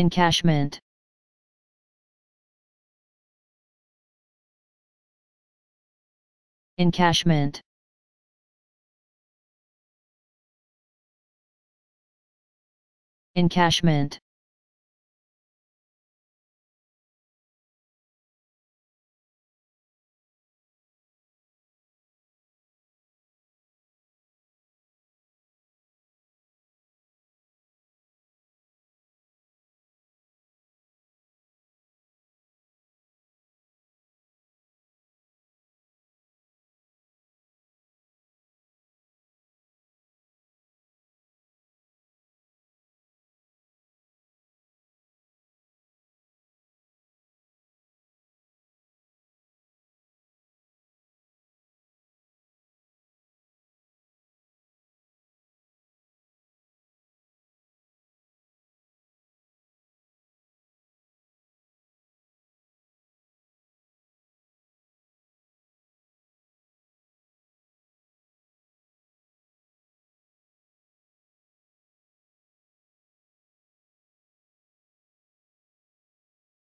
Encashment. Encashment. Encashment.